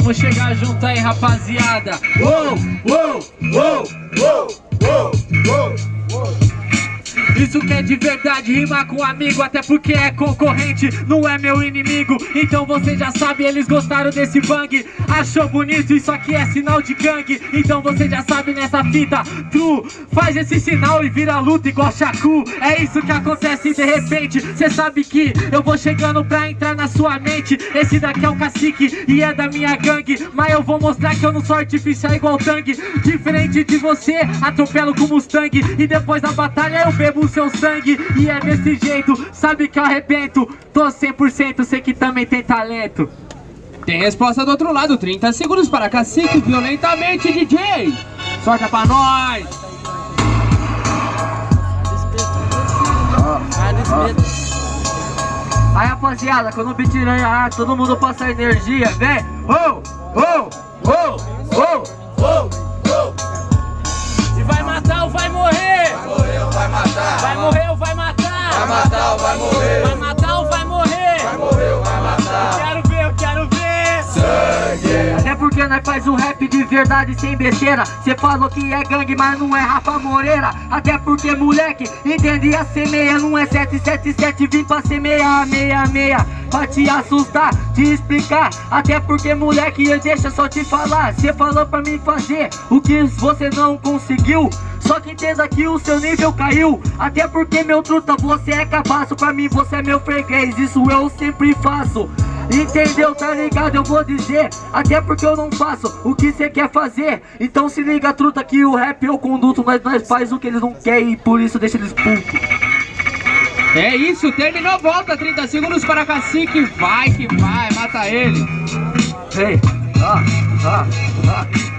Vamos chegar junto aí, rapaziada. Uou, uou, uou, uou, uou. Isso que é de verdade, rimar com amigo Até porque é concorrente, não é meu inimigo. Então você já sabe, eles gostaram desse bang. Achou bonito, isso aqui é sinal de gangue. Então você já sabe nessa fita True, faz esse sinal e vira luta igual Shaku. É isso que acontece de repente Cê sabe que eu vou chegando pra entrar na sua mente. Esse daqui é o cacique e é da minha gangue Mas eu vou mostrar que eu não sou artificial igual Tang. Diferente de você, atropelo com Mustang. E depois da batalha eu bebo o seu sangue E é desse jeito, sabe que eu arrebento. Tô 100%, sei que também tem talento. Tem resposta do outro lado, 30 segundos para Cacique violentamente, DJ Sorta pra nós. Aí rapaziada, quando o beat todo mundo passa energia, vem! Oh, oh, mata. Porque faz um rap de verdade sem besteira. Cê falou que é gangue, mas não é Rafa Moreira. Até porque moleque, entendia ser meia Não é 777, vim pra ser meia, meia, meia. Pra te assustar, te explicar. Até porque moleque, eu deixa só te falar. Cê falou pra mim fazer o que você não conseguiu. Só que entenda que o seu nível caiu. Até porque meu truta, você é cabaço. Pra mim você é meu freguês, isso eu sempre faço Entendeu, tá ligado? Eu vou dizer Até porque eu não faço o que cê quer fazer. Então se liga, truta, que o rap eu conduto. Nós, nós faz o que eles não querem E por isso deixa eles putos É isso, terminou, volta 30 segundos para Cacique. Vai que vai, mata ele. Ei, ah, ah, ah.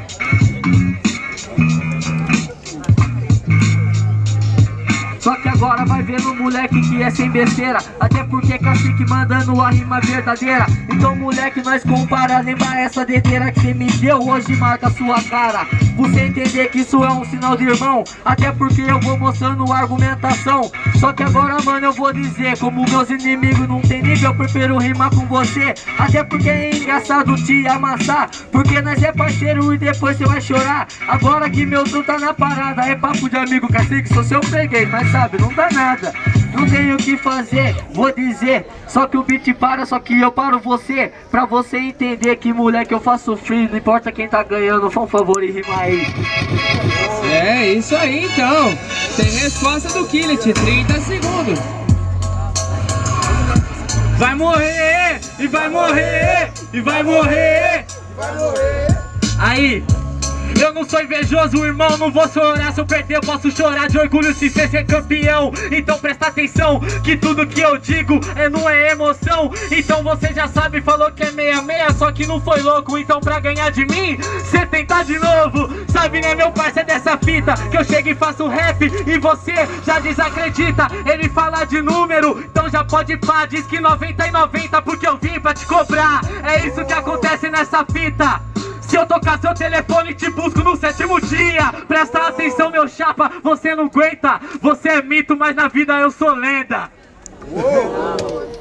Só que agora vai vendo moleque que é sem besteira. Até porque cacique mandando a rima verdadeira. Então moleque nós compara Lembra essa dedeira que cê me deu? Hoje marca sua cara. Você entender que isso é um sinal de irmão. Até porque eu vou mostrando argumentação. Só que agora mano eu vou dizer Como meus inimigos não tem nível Eu prefiro rimar com você. Até porque é engraçado te amassar. Porque nós é parceiro e depois você vai chorar. Agora que meu tu tá na parada É papo de amigo cacique, sou seu freguês Mas sabe, não dá nada Não tenho o que fazer, vou dizer. Só que o beat para, só que eu paro você. Pra você entender que moleque eu faço free. Não importa quem tá ganhando, faz um favor e rima aí. É isso aí então. Tem resposta do Killet, 30 segundos. Vai morrer, e vai morrer, e vai morrer. Vai morrer! Aí, eu não sou invejoso, irmão, não vou chorar. Se eu perder, posso chorar de orgulho se você ser campeão. Então presta atenção, que tudo que eu digo é, não é emoção. Então você já sabe, falou que é meia-meia Só que não foi louco, então pra ganhar de mim Cê tentar de novo, sabe né meu parceiro dessa fita Que eu chego e faço rap. E você já desacredita Ele fala de número, então já pode pá Diz que 90 e 90 porque eu vim pra te cobrar. É isso que acontece nessa fita se eu tocar seu telefone te busco no sétimo dia. Presta atenção meu chapa, você não aguenta. Você é mito, mas na vida eu sou lenda. Uou.